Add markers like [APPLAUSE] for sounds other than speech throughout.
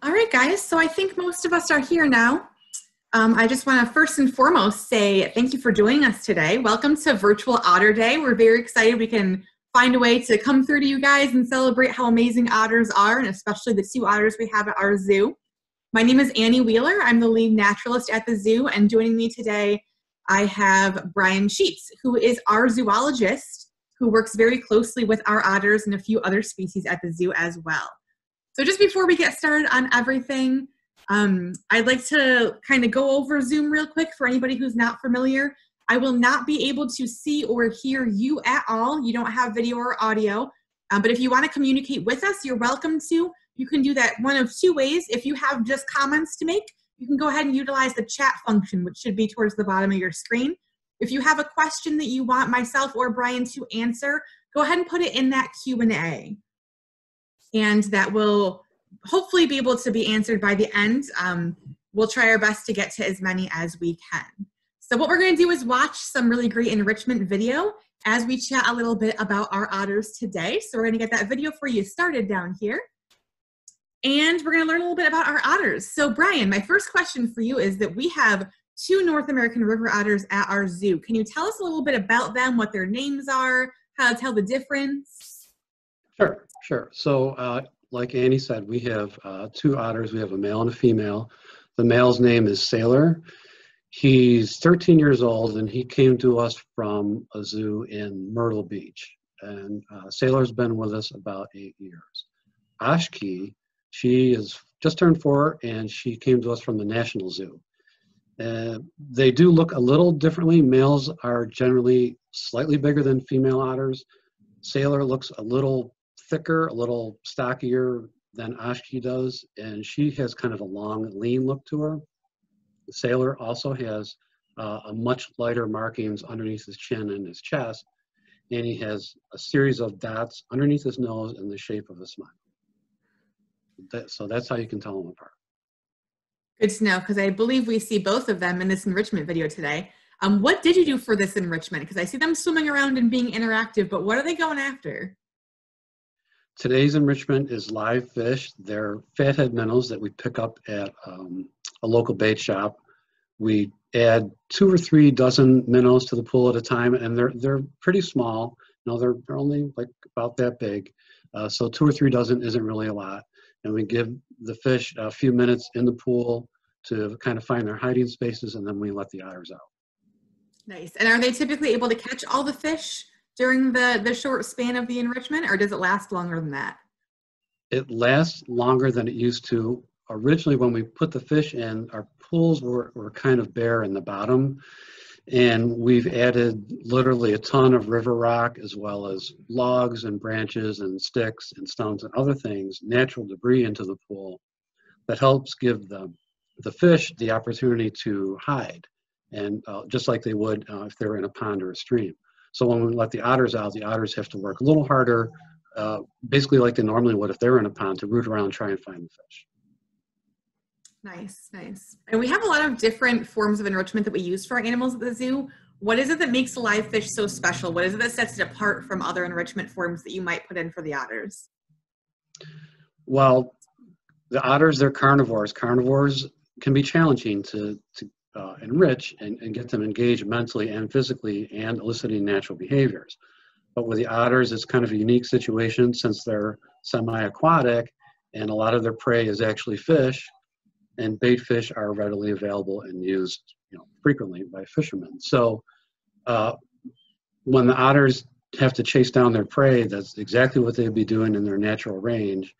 All right, guys. So I think most of us are here now. Um, I just want to first and foremost say thank you for joining us today. Welcome to Virtual Otter Day. We're very excited we can find a way to come through to you guys and celebrate how amazing otters are, and especially the two otters we have at our zoo. My name is Annie Wheeler. I'm the lead naturalist at the zoo, and joining me today, I have Brian Sheets, who is our zoologist, who works very closely with our otters and a few other species at the zoo as well. So just before we get started on everything, um, I'd like to kind of go over Zoom real quick for anybody who's not familiar. I will not be able to see or hear you at all. You don't have video or audio. Um, but if you want to communicate with us, you're welcome to. You can do that one of two ways. If you have just comments to make, you can go ahead and utilize the chat function, which should be towards the bottom of your screen. If you have a question that you want myself or Brian to answer, go ahead and put it in that Q&A. And that will hopefully be able to be answered by the end. Um, we'll try our best to get to as many as we can. So what we're going to do is watch some really great enrichment video as we chat a little bit about our otters today. So we're going to get that video for you started down here. And we're going to learn a little bit about our otters. So Brian, my first question for you is that we have two North American river otters at our zoo. Can you tell us a little bit about them, what their names are, how to tell the difference? Sure, sure. So uh, like Annie said, we have uh, two otters. We have a male and a female. The male's name is Sailor. He's 13 years old and he came to us from a zoo in Myrtle Beach. And uh, Sailor's been with us about eight years. Ashki, she is just turned four and she came to us from the National Zoo. Uh, they do look a little differently. Males are generally slightly bigger than female otters. Sailor looks a little thicker, a little stockier than Ashki does, and she has kind of a long, lean look to her. Sailor also has uh, a much lighter markings underneath his chin and his chest, and he has a series of dots underneath his nose in the shape of a smile. That, so that's how you can tell them apart. Good to know, because I believe we see both of them in this enrichment video today. Um, what did you do for this enrichment? Because I see them swimming around and being interactive, but what are they going after? Today's enrichment is live fish. They're fathead minnows that we pick up at um, a local bait shop. We add two or three dozen minnows to the pool at a time, and they're they're pretty small. Know, they're they're only like about that big. Uh, so two or three dozen isn't really a lot. And we give the fish a few minutes in the pool to kind of find their hiding spaces, and then we let the otters out. Nice. And are they typically able to catch all the fish? During the, the short span of the enrichment, or does it last longer than that? It lasts longer than it used to. Originally, when we put the fish in, our pools were, were kind of bare in the bottom. And we've added literally a ton of river rock as well as logs and branches and sticks and stones and other things, natural debris into the pool that helps give the, the fish the opportunity to hide. And uh, just like they would uh, if they were in a pond or a stream. So when we let the otters out, the otters have to work a little harder, uh, basically like they normally would if they were in a pond, to root around and try and find the fish. Nice, nice. And we have a lot of different forms of enrichment that we use for our animals at the zoo. What is it that makes live fish so special? What is it that sets it apart from other enrichment forms that you might put in for the otters? Well, the otters, they're carnivores. Carnivores can be challenging to, to uh, enrich and, and get them engaged mentally and physically and eliciting natural behaviors. But with the otters, it's kind of a unique situation since they're semi-aquatic and a lot of their prey is actually fish and bait fish are readily available and used you know, frequently by fishermen. So uh, when the otters have to chase down their prey, that's exactly what they'd be doing in their natural range.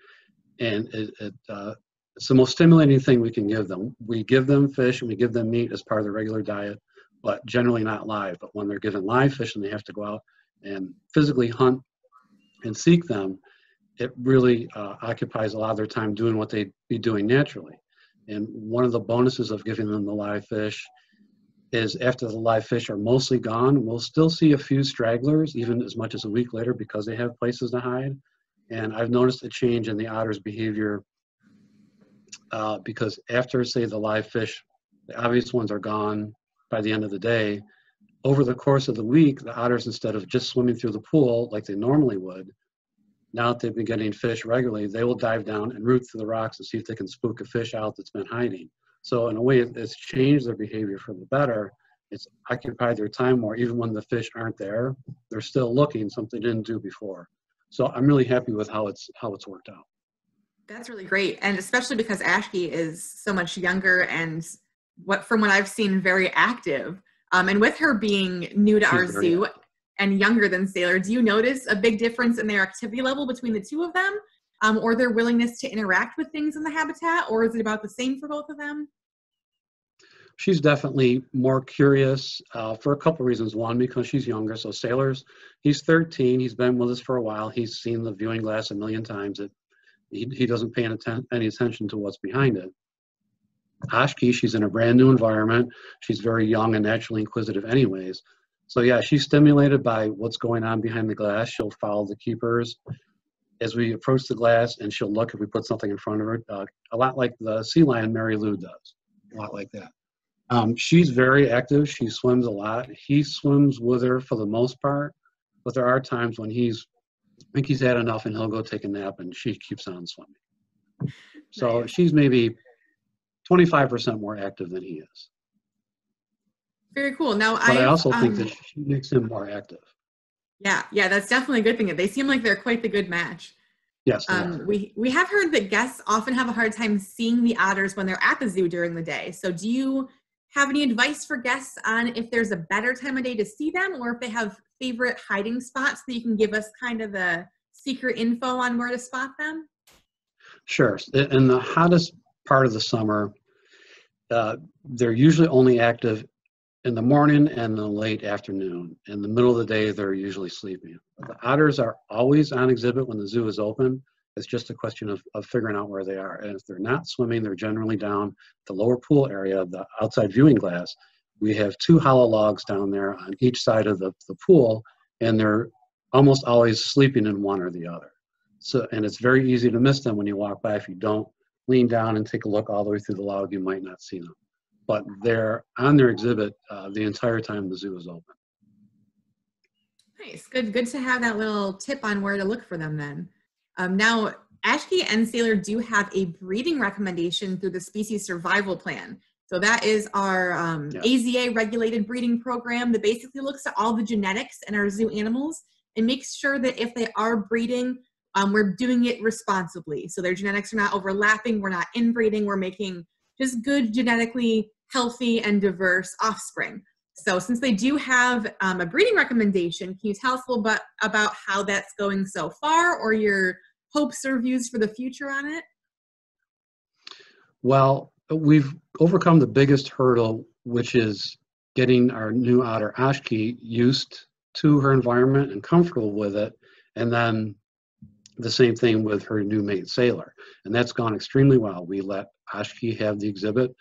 And it, it uh, it's the most stimulating thing we can give them. We give them fish and we give them meat as part of their regular diet, but generally not live. But when they're given live fish and they have to go out and physically hunt and seek them, it really uh, occupies a lot of their time doing what they'd be doing naturally. And one of the bonuses of giving them the live fish is after the live fish are mostly gone, we'll still see a few stragglers, even as much as a week later, because they have places to hide. And I've noticed a change in the otter's behavior uh, because after, say, the live fish, the obvious ones are gone by the end of the day. Over the course of the week, the otters, instead of just swimming through the pool like they normally would, now that they've been getting fish regularly, they will dive down and root through the rocks and see if they can spook a fish out that's been hiding. So in a way, it's changed their behavior for the better. It's occupied their time more, even when the fish aren't there. They're still looking, something they didn't do before. So I'm really happy with how it's how it's worked out. That's really great, and especially because Ashki is so much younger and what from what I've seen, very active. Um, and with her being new to She's our zoo and younger than Sailor, do you notice a big difference in their activity level between the two of them? Um, or their willingness to interact with things in the habitat, or is it about the same for both of them? She's definitely more curious uh, for a couple reasons. One, because she's younger. So Sailor's, he's 13. He's been with us for a while. He's seen the viewing glass a million times. It, he, he doesn't pay any attention to what's behind it. Ashki, she's in a brand new environment. She's very young and naturally inquisitive anyways. So yeah, she's stimulated by what's going on behind the glass. She'll follow the keepers as we approach the glass and she'll look if we put something in front of her, uh, a lot like the sea lion Mary Lou does, a lot like that. Um, she's very active. She swims a lot. He swims with her for the most part, but there are times when he's, I think he's had enough and he'll go take a nap and she keeps on swimming. So she's maybe 25% more active than he is. Very cool. Now, but I, I also um, think that she makes him more active. Yeah, yeah, that's definitely a good thing. They seem like they're quite the good match. Yes. Um, we we have heard that guests often have a hard time seeing the otters when they're at the zoo during the day. So, do you have any advice for guests on if there's a better time of day to see them, or if they have favorite hiding spots that you can give us kind of the secret info on where to spot them? Sure. In the hottest part of the summer, uh, they're usually only active in the morning and the late afternoon. In the middle of the day, they're usually sleeping. The otters are always on exhibit when the zoo is open. It's just a question of, of figuring out where they are. And if they're not swimming, they're generally down the lower pool area, the outside viewing glass. We have two hollow logs down there on each side of the, the pool, and they're almost always sleeping in one or the other. So, and it's very easy to miss them when you walk by if you don't lean down and take a look all the way through the log, you might not see them. But they're on their exhibit uh, the entire time the zoo is open. Nice, good, good to have that little tip on where to look for them then. Um, now, Ashki and Sailor do have a breeding recommendation through the species survival plan. So that is our um, yeah. AZA regulated breeding program that basically looks at all the genetics in our zoo animals and makes sure that if they are breeding, um, we're doing it responsibly. So their genetics are not overlapping. We're not inbreeding. We're making just good genetically healthy and diverse offspring. So since they do have um, a breeding recommendation, can you tell us a little bit about how that's going so far or your hopes or views for the future on it? Well, we've overcome the biggest hurdle, which is getting our new otter Ashki used to her environment and comfortable with it, and then the same thing with her new mate Sailor, and that's gone extremely well. We let Ashki have the exhibit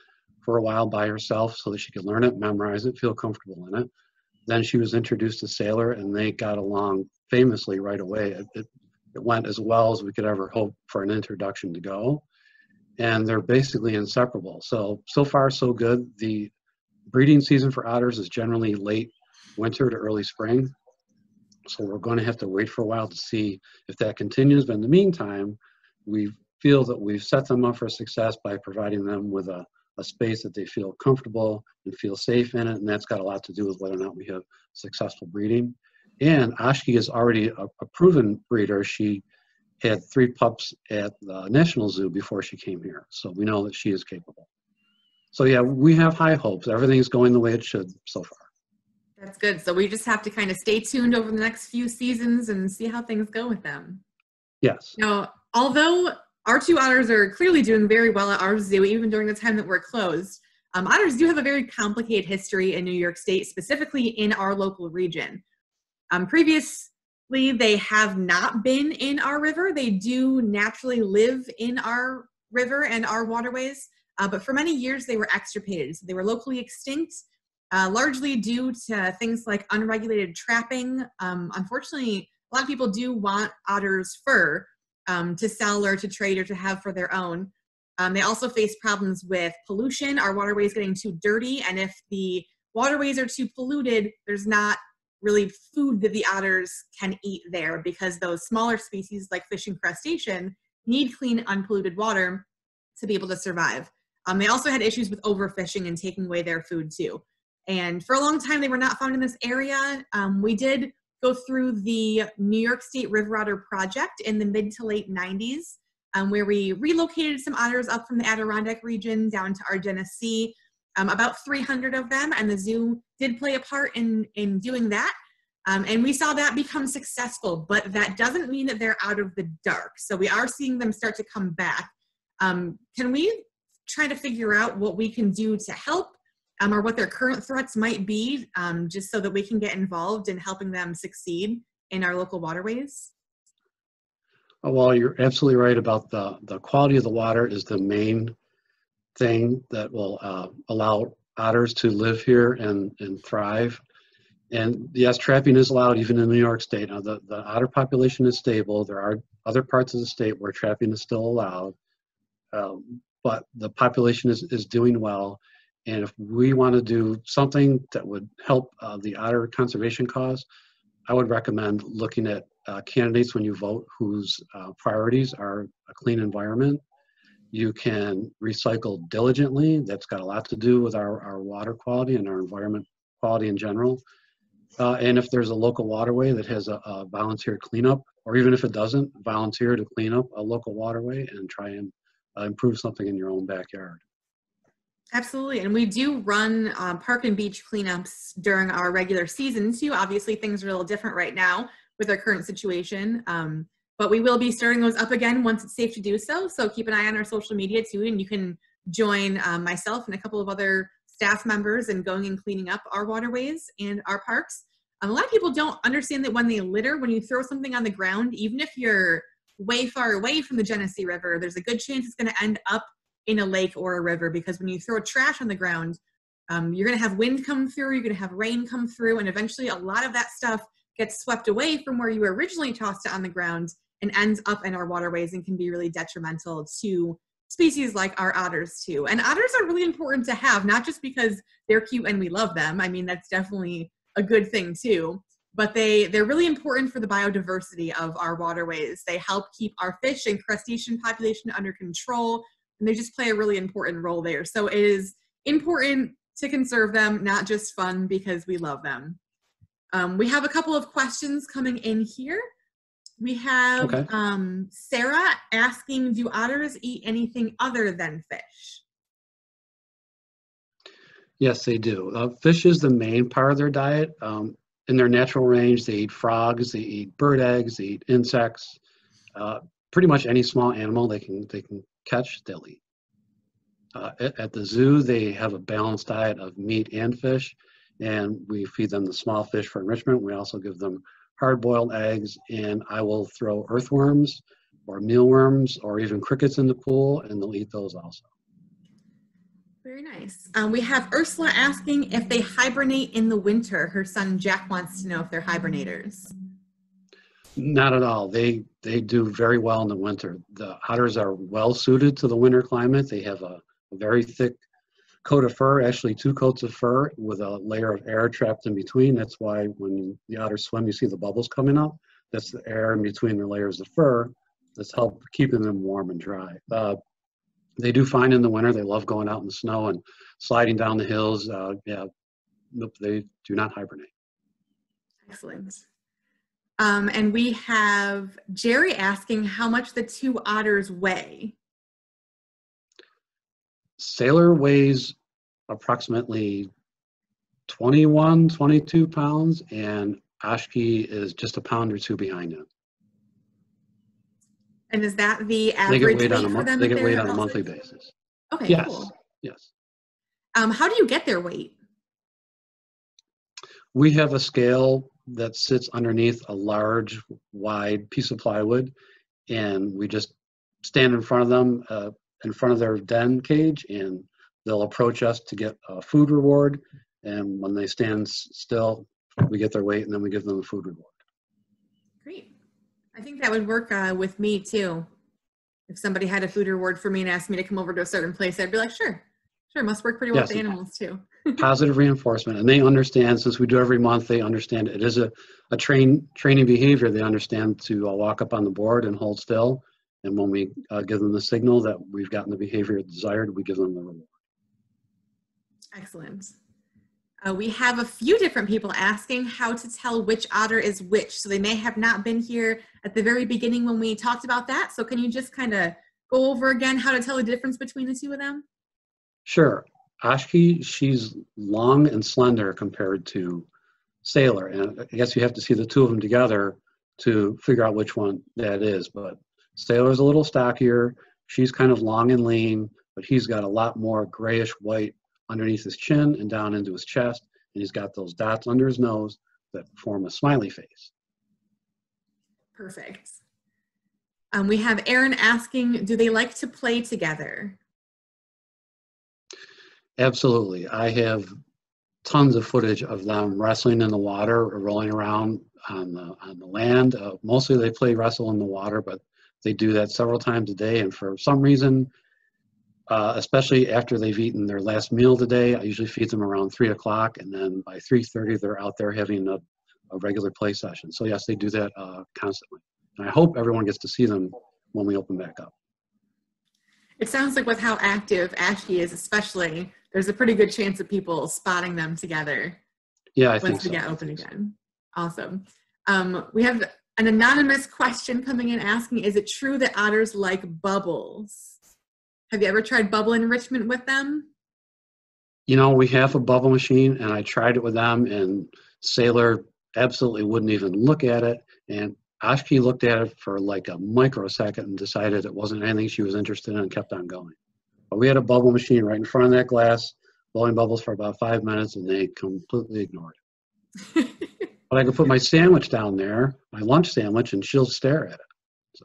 for a while by herself so that she could learn it, memorize it, feel comfortable in it. Then she was introduced to Sailor, and they got along famously right away. It, it, it went as well as we could ever hope for an introduction to go, and they're basically inseparable. So so far so good. The breeding season for otters is generally late winter to early spring. So we're going to have to wait for a while to see if that continues. But in the meantime, we feel that we've set them up for success by providing them with a, a space that they feel comfortable and feel safe in it. And that's got a lot to do with whether or not we have successful breeding. And Ashki is already a, a proven breeder. She had three pups at the National Zoo before she came here. So we know that she is capable. So yeah, we have high hopes. Everything's going the way it should so far. That's good. So we just have to kind of stay tuned over the next few seasons and see how things go with them. Yes. Now, although our two otters are clearly doing very well at our zoo, even during the time that we're closed, um, otters do have a very complicated history in New York State, specifically in our local region. Um, previously, they have not been in our river. They do naturally live in our river and our waterways, uh, but for many years they were extirpated. So they were locally extinct uh, largely due to things like unregulated trapping. Um, unfortunately, a lot of people do want otter's fur um, to sell or to trade or to have for their own. Um, they also face problems with pollution. Our waterways getting too dirty, and if the waterways are too polluted, there's not really food that the otters can eat there because those smaller species like fish and crustacean need clean, unpolluted water to be able to survive. Um, they also had issues with overfishing and taking away their food too. And for a long time, they were not found in this area. Um, we did go through the New York State River Otter Project in the mid to late 90s, um, where we relocated some otters up from the Adirondack region down to our Genesee, um, about 300 of them, and the zoo did play a part in, in doing that. Um, and we saw that become successful, but that doesn't mean that they're out of the dark. So we are seeing them start to come back. Um, can we try to figure out what we can do to help um, or what their current threats might be, um, just so that we can get involved in helping them succeed in our local waterways? Well, you're absolutely right about the, the quality of the water is the main thing that will uh, allow otters to live here and, and thrive. And yes, trapping is allowed even in New York State. Now, the, the otter population is stable. There are other parts of the state where trapping is still allowed. Um, but the population is, is doing well. And if we want to do something that would help uh, the otter conservation cause, I would recommend looking at uh, candidates when you vote whose uh, priorities are a clean environment. You can recycle diligently. That's got a lot to do with our, our water quality and our environment quality in general. Uh, and if there's a local waterway that has a, a volunteer cleanup, or even if it doesn't, volunteer to clean up a local waterway and try and uh, improve something in your own backyard. Absolutely. And we do run um, park and beach cleanups during our regular season too. Obviously, things are a little different right now with our current situation. Um, but we will be starting those up again once it's safe to do so. So keep an eye on our social media too. And you can join um, myself and a couple of other staff members in going and cleaning up our waterways and our parks. Um, a lot of people don't understand that when they litter, when you throw something on the ground, even if you're way far away from the Genesee River, there's a good chance it's going to end up in a lake or a river because when you throw trash on the ground, um, you're going to have wind come through, you're going to have rain come through, and eventually a lot of that stuff gets swept away from where you originally tossed it on the ground and ends up in our waterways and can be really detrimental to species like our otters too. And otters are really important to have, not just because they're cute and we love them. I mean, that's definitely a good thing too. But they, they're really important for the biodiversity of our waterways. They help keep our fish and crustacean population under control and they just play a really important role there. So it is important to conserve them, not just fun because we love them. Um, we have a couple of questions coming in here. We have Okay. um, Sarah asking, do otters eat anything other than fish? Yes, they do. Uh, fish is the main part of their diet. Um, in their natural range, they eat frogs, they eat bird eggs, they eat insects. Uh, pretty much any small animal they can they can catch, they'll eat. Uh, at, at the zoo, they have a balanced diet of meat and fish, and we feed them the small fish for enrichment. We also give them hard-boiled eggs, and I will throw earthworms or mealworms or even crickets in the pool, and they'll eat those also. Very nice. Um, we have Ursula asking if they hibernate in the winter. Her son Jack wants to know if they're hibernators. Not at all. They they do very well in the winter. The otters are well suited to the winter climate. They have a, a very thick coat of fur, actually two coats of fur with a layer of air trapped in between. That's why when the otters swim, you see the bubbles coming up. That's the air in between the layers of fur that's help keeping them warm and dry. Uh, they do fine in the winter. They love going out in the snow and sliding down the hills. Uh, yeah, nope, they do not hibernate. Excellent. Um, and we have Jerry asking how much the two otters weigh. Sailor weighs approximately 21, 22 pounds, and Ashki is just a pound or two behind him. And is that the They average get weighed weight on a for month. them? They get weighed on a monthly basis. Okay, Yes, cool. yes. Um, how do you get their weight? We have a scale that sits underneath a large, wide piece of plywood, and we just stand in front of them, uh, in front of their den cage, and they'll approach us to get a food reward. And when they stand still, we get their weight, and then we give them a food reward. Great. I think that would work uh, with me too. If somebody had a food reward for me and asked me to come over to a certain place, I'd be like, sure, Sure, must work pretty well Yes. with animals too. [LAUGHS] positive reinforcement and they understand since we do every month they understand it is a, a train training behavior they understand to uh, walk up on the board and hold still and when we uh, give them the signal that we've gotten the behavior desired we give them the reward Excellent. Uh, we have a few different people asking how to tell which otter is which. So they may have not been here at the very beginning when we talked about that. So can you just kind of go over again how to tell the difference between the two of them? Sure. Ashki, she's long and slender compared to Sailor. And I guess you have to see the two of them together to figure out which one that is. But Sailor's a little stockier. She's kind of long and lean, but he's got a lot more grayish white underneath his chin and down into his chest. And he's got those dots under his nose that form a smiley face. Perfect. Um, we have Aaron asking, do they like to play together? Absolutely. I have tons of footage of them wrestling in the water or rolling around on the on the land. Uh, mostly they play wrestle in the water, but they do that several times a day. And for some reason, uh, especially after they've eaten their last meal today. I usually feed them around three o'clock, and then by three thirty they're out there having a, a regular play session. So yes, they do that uh, constantly. And I hope everyone gets to see them when we open back up. It sounds like with how active Ashki is, especially, there's a pretty good chance of people spotting them together Yeah, I think once we so. get open again. Awesome. Um, we have an anonymous question coming in asking, is it true that otters like bubbles? Have you ever tried bubble enrichment with them? You know, we have a bubble machine, and I tried it with them, and Sailor absolutely wouldn't even look at it. And Ashki looked at it for like a microsecond and decided it wasn't anything she was interested in and kept on going. But we had a bubble machine right in front of that glass, blowing bubbles for about five minutes, and they completely ignored it. [LAUGHS] But I could put my sandwich down there, my lunch sandwich, and she'll stare at it.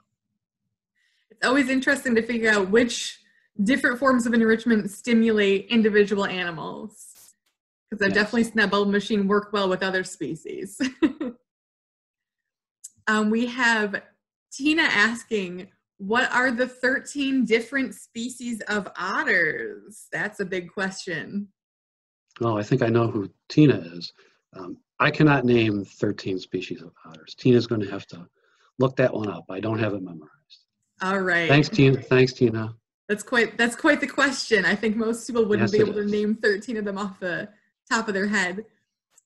It's always interesting to figure out which different forms of enrichment stimulate individual animals. Because I've Yes. definitely seen that bubble machine work well with other species. [LAUGHS] um, we have Tina asking, what are the 13 different species of otters? That's a big question. Oh, I think I know who Tina is. Um, I cannot name 13 species of otters. Tina's going to have to look that one up. I don't have it memorized. All right. Thanks, Tina. Thanks, Tina. That's quite that's quite the question. I think most people wouldn't Yes, be able to name 13 of them off the top of their head.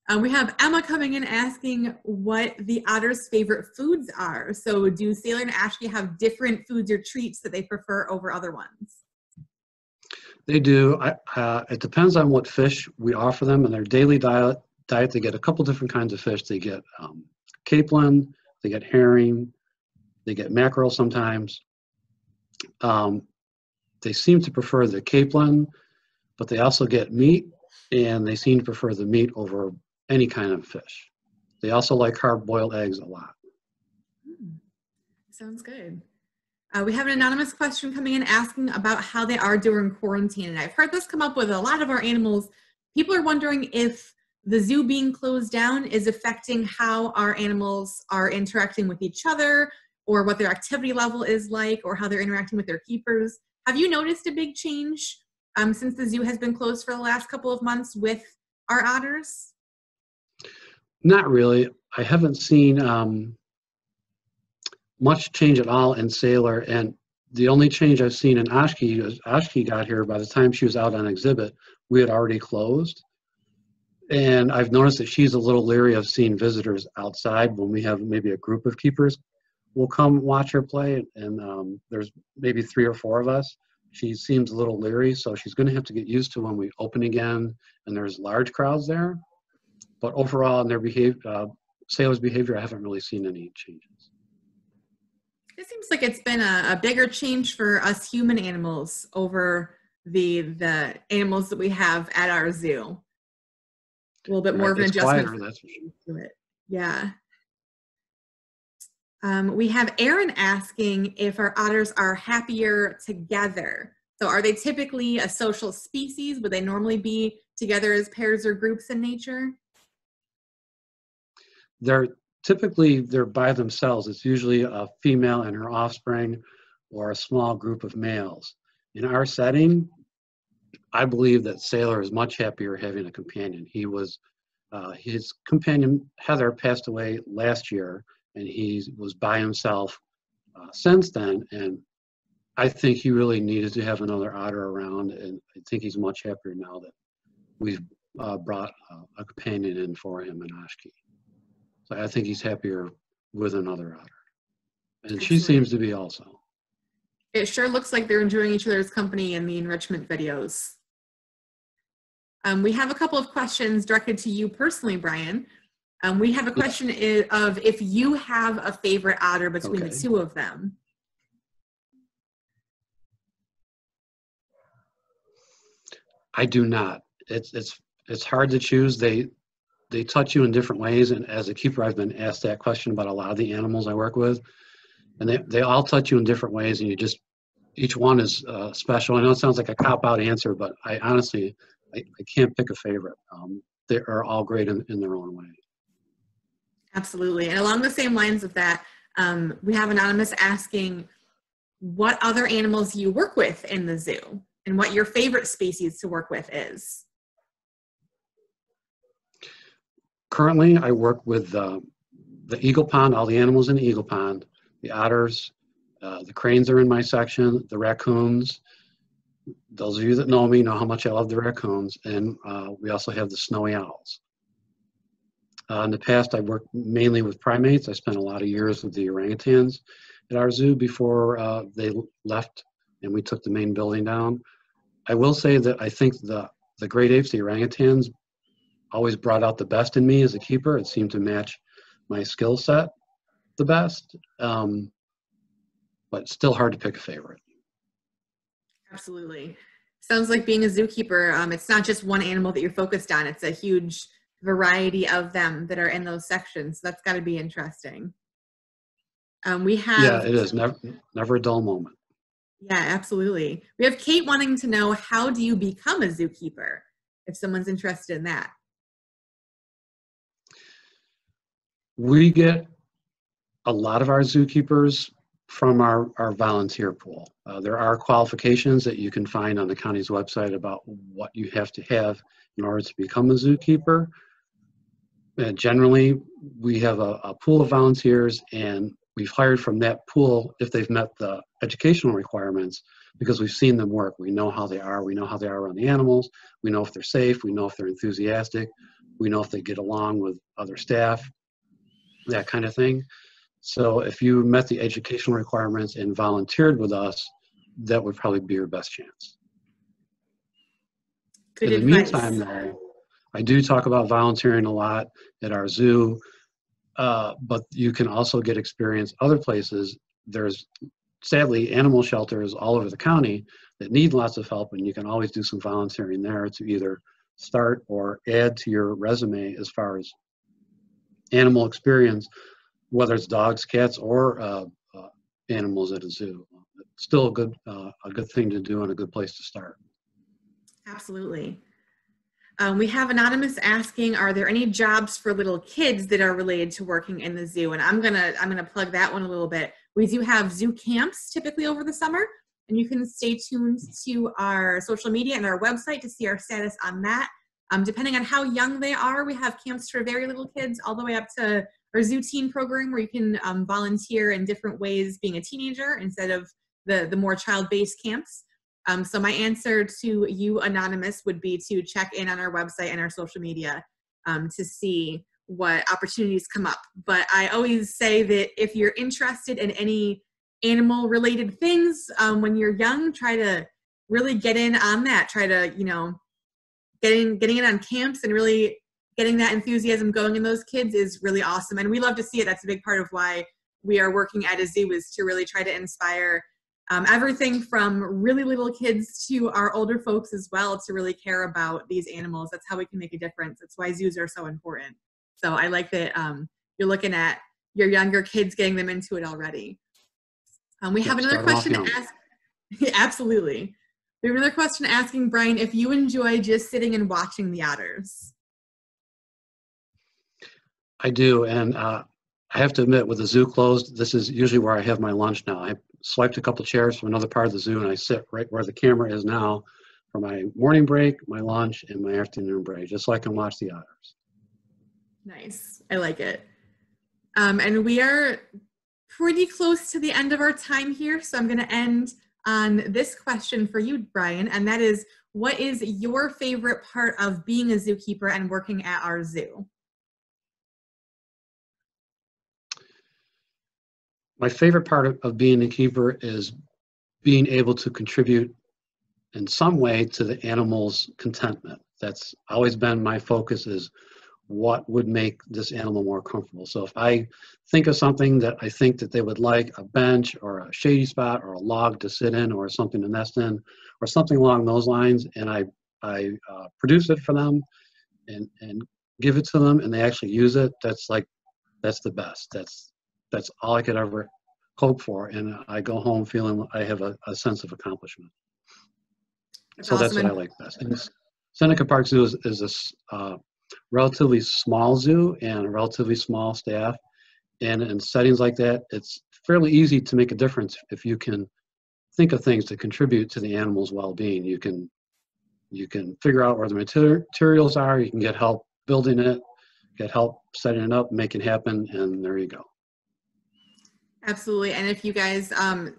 Um, we have Emma coming in asking what the otter's favorite foods are. So do Sailor and Ashley have different foods or treats that they prefer over other ones? They do. I, uh, it depends on what fish we offer them in their daily diet. Diet, they get a couple different kinds of fish. They get um, capelin, they get herring, they get mackerel sometimes. Um, they seem to prefer the capelin, but they also get meat, and they seem to prefer the meat over any kind of fish. They also like hard-boiled eggs a lot. Hmm. Sounds good. Uh, we have an anonymous question coming in asking about how they are during quarantine. And I've heard this come up with a lot of our animals. People are wondering if the zoo being closed down is affecting how our animals are interacting with each other or what their activity level is like or how they're interacting with their keepers. Have you noticed a big change um, since the zoo has been closed for the last couple of months with our otters? Not really. I haven't seen um, much change at all in Sailor, and the only change I've seen in Ashki is Ashki got here by the time she was out on exhibit, we had already closed. And I've noticed that she's a little leery of seeing visitors outside when we have maybe a group of keepers will come watch her play, and um, there's maybe three or four of us. She seems a little leery, so she's going to have to get used to when we open again and there's large crowds there. But overall, in their behavior, uh, Sailor's behavior, I haven't really seen any changes. It seems like it's been a, a bigger change for us human animals over the the animals that we have at our zoo. A little bit more of an adjustment quieter, for that's for sure. Yeah. Um, we have Aaron asking if our otters are happier together. So, are they typically a social species? Would they normally be together as pairs or groups in nature? They're typically they're by themselves. It's usually a female and her offspring, or a small group of males. In our setting, I believe that Sailor is much happier having a companion. He was, uh, his companion Heather passed away last year, and he was by himself uh, since then. And I think he really needed to have another otter around, and I think he's much happier now that we've uh, brought uh, a companion in for him in Oshki. So I think he's happier with another otter, and she seems to be also. It sure looks like they're enjoying each other's company in the enrichment videos. Um, we have a couple of questions directed to you personally, Brian. Um, we have a question i- of if you have a favorite otter between the two of them. I do not. It's it's it's hard to choose. They they touch you in different ways, and as a keeper, I've been asked that question about a lot of the animals I work with, and they they all touch you in different ways, and you just each one is uh, special. I know it sounds like a cop out answer, but I honestly I, I can't pick a favorite. Um, they are all great in, in their own way. Absolutely. And along the same lines of that, um, we have Anonymous asking what other animals you work with in the zoo and what your favorite species to work with is. Currently, I work with uh, the eagle pond, all the animals in the eagle pond, the otters, uh, the cranes are in my section, the raccoons. Those of you that know me know how much I love the raccoons, and uh, we also have the snowy owls. Uh, in the past, I worked mainly with primates. I spent a lot of years with the orangutans at our zoo before uh, they left and we took the main building down. I will say that I think the, the great apes, the orangutans, always brought out the best in me as a keeper. It seemed to match my skill set the best, um, but still hard to pick a favorite. Absolutely. Sounds like being a zookeeper, um, it's not just one animal that you're focused on, it's a huge variety of them that are in those sections. That's got to be interesting. Um, we have. Yeah, it is never never a dull moment. Yeah, absolutely. We have Kate wanting to know how do you become a zookeeper if someone's interested in that. We get a lot of our zookeepers from our, our volunteer pool. Uh, there are qualifications that you can find on the county's website about what you have to have in order to become a zookeeper. And generally, we have a, a pool of volunteers and we've hired from that pool if they've met the educational requirements because we've seen them work. We know how they are. We know how they are around the animals. We know if they're safe. We know if they're enthusiastic. We know if they get along with other staff, that kind of thing. So if you met the educational requirements and volunteered with us, that would probably be your best chance. Good In the meantime, though, I do talk about volunteering a lot at our zoo, uh, but you can also get experience other places. There's sadly animal shelters all over the county that need lots of help, and you can always do some volunteering there to either start or add to your resume as far as animal experience, whether it's dogs, cats, or uh, uh, animals at a zoo. Still a good uh, a good thing to do and a good place to start. Absolutely. Um, we have anonymous asking, are there any jobs for little kids that are related to working in the zoo? And I'm gonna I'm gonna plug that one a little bit. We do have zoo camps typically over the summer, and you can stay tuned to our social media and our website to see our status on that. Um, depending on how young they are, we have camps for very little kids all the way up to our zoo teen program where you can um, volunteer in different ways being a teenager instead of the, the more child-based camps. Um, so my answer to you, Anonymous, would be to check in on our website and our social media um, to see what opportunities come up. But I always say that if you're interested in any animal-related things um, when you're young, try to really get in on that. Try to, you know, getting getting in on camps and really getting that enthusiasm going in those kids is really awesome. And we love to see it. That's a big part of why we are working at a zoo is to really try to inspire um, everything from really little kids to our older folks as well to really care about these animals. That's how we can make a difference. That's why zoos are so important. So I like that um, you're looking at your younger kids getting them into it already. Um, we Yeah, have another start 'em off question to ask. [LAUGHS] Absolutely. We have another question asking Brian if you enjoy just sitting and watching the otters. I do, and uh, I have to admit, with the zoo closed, this is usually where I have my lunch now. I swiped a couple chairs from another part of the zoo, and I sit right where the camera is now for my morning break, my lunch, and my afternoon break, just so I can watch the otters. Nice. I like it. Um, and we are pretty close to the end of our time here, so I'm going to end on this question for you, Brian, and that is what is your favorite part of being a zookeeper and working at our zoo? My favorite part of, of being a keeper is being able to contribute in some way to the animal's contentment. That's always been my focus is what would make this animal more comfortable. So if I think of something that I think that they would like, a bench or a shady spot or a log to sit in or something to nest in or something along those lines, and I, I uh, produce it for them and, and give it to them and they actually use it, that's like, that's the best. That's, that's all I could ever hope for. And I go home feeling I have a, a sense of accomplishment. That's so that's awesome. what I like best. And Seneca Park Zoo is, is a uh, relatively small zoo and a relatively small staff. And in settings like that, it's fairly easy to make a difference if you can think of things to contribute to the animal's well-being. You can you can figure out where the materials are. You can get help building it, get help setting it up, make it happen, and there you go. Absolutely. And if you guys um,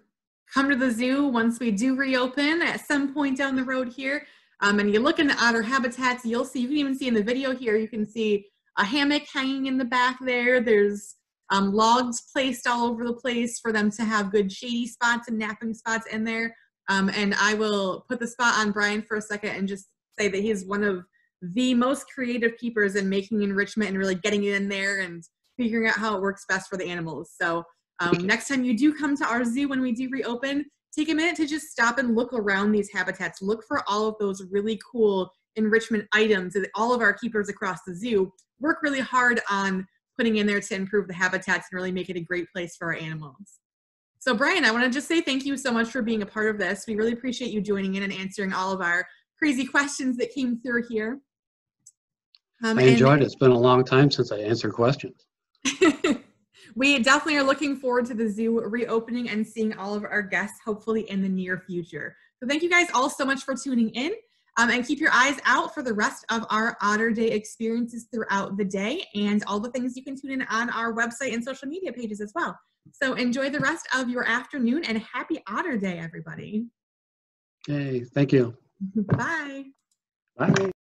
come to the zoo once we do reopen at some point down the road here, um, and you look in the otter habitats, you'll see, you can even see in the video here, you can see a hammock hanging in the back there. There's um, logs placed all over the place for them to have good shady spots and napping spots in there. Um, and I will put the spot on Brian for a second and just say that he's one of the most creative keepers in making enrichment and really getting it in there and figuring out how it works best for the animals. So um, next time you do come to our zoo when we do reopen, take a minute to just stop and look around these habitats. Look for all of those really cool enrichment items that all of our keepers across the zoo work really hard on putting in there to improve the habitats and really make it a great place for our animals. So Brian, I want to just say thank you so much for being a part of this. We really appreciate you joining in and answering all of our crazy questions that came through here. Um, I enjoyed it. It's been a long time since I answered questions. [LAUGHS] we definitely are looking forward to the zoo reopening and seeing all of our guests hopefully in the near future. So thank you guys all so much for tuning in. Um, and keep your eyes out for the rest of our Otter Day experiences throughout the day and all the things you can tune in on our website and social media pages as well. So enjoy the rest of your afternoon and happy Otter Day, everybody. Hey, thank you. [LAUGHS] Bye. Bye.